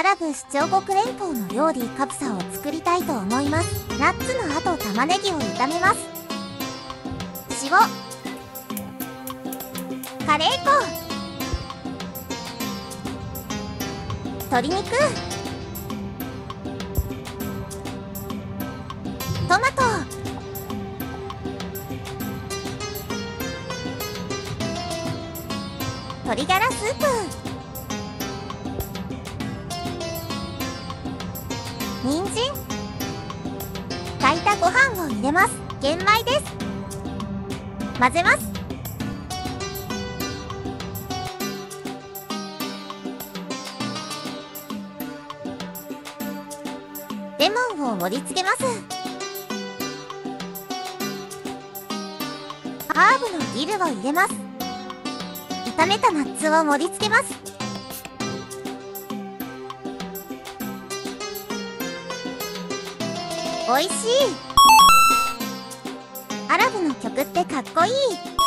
アラブ首長国連邦の料理カプサを作りたいと思います。ナッツの後玉ねぎを炒めます。塩。カレー粉。鶏肉。トマト。鶏ガラスープ。人参？炊いたご飯を入れます。玄米です。混ぜます。レモンを盛り付けます。ハーブのディルを入れます。炒めたナッツを盛り付けます。美味しい。アラブの曲ってかっこいい。